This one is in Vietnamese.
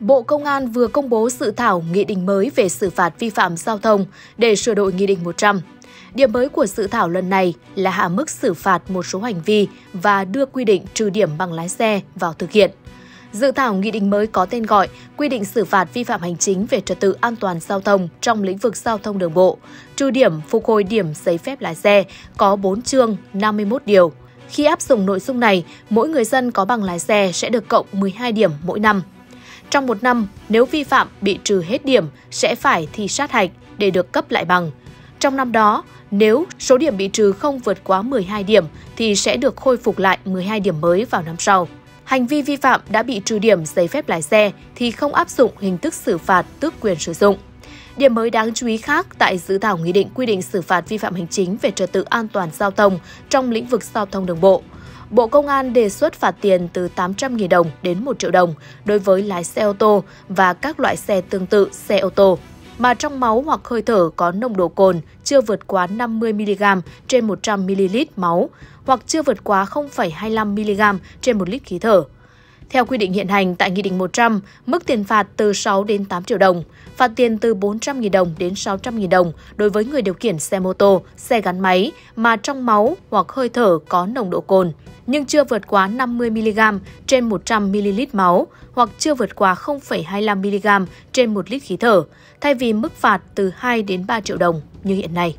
Bộ Công an vừa công bố dự thảo nghị định mới về xử phạt vi phạm giao thông để sửa đổi Nghị định 100. Điểm mới của dự thảo lần này là hạ mức xử phạt một số hành vi và đưa quy định trừ điểm bằng lái xe vào thực hiện. Dự thảo nghị định mới có tên gọi Quy định xử phạt vi phạm hành chính về trật tự an toàn giao thông trong lĩnh vực giao thông đường bộ, trừ điểm phục hồi điểm giấy phép lái xe có 4 chương, 51 điều. Khi áp dụng nội dung này, mỗi người dân có bằng lái xe sẽ được cộng 12 điểm mỗi năm. Trong một năm, nếu vi phạm bị trừ hết điểm sẽ phải thi sát hạch để được cấp lại bằng. Trong năm đó, nếu số điểm bị trừ không vượt quá 12 điểm thì sẽ được khôi phục lại 12 điểm mới vào năm sau. Hành vi vi phạm đã bị trừ điểm giấy phép lái xe thì không áp dụng hình thức xử phạt tước quyền sử dụng. Điểm mới đáng chú ý khác tại dự thảo nghị định quy định xử phạt vi phạm hành chính về trật tự an toàn giao thông trong lĩnh vực giao thông đường bộ. Bộ Công an đề xuất phạt tiền từ 800.000 đồng đến 1 triệu đồng đối với lái xe ô tô và các loại xe tương tự xe ô tô mà trong máu hoặc hơi thở có nồng độ cồn chưa vượt quá 50mg trên 100ml máu hoặc chưa vượt quá 0,25mg trên 1 lít khí thở. Theo quy định hiện hành tại Nghị định 100, mức tiền phạt từ 6 đến 8 triệu đồng, phạt tiền từ 400.000 đồng đến 600.000 đồng đối với người điều khiển xe mô tô, xe gắn máy mà trong máu hoặc hơi thở có nồng độ cồn, nhưng chưa vượt quá 50mg trên 100ml máu hoặc chưa vượt quá 0,25mg trên 1 lít khí thở, thay vì mức phạt từ 2 đến 3 triệu đồng như hiện nay.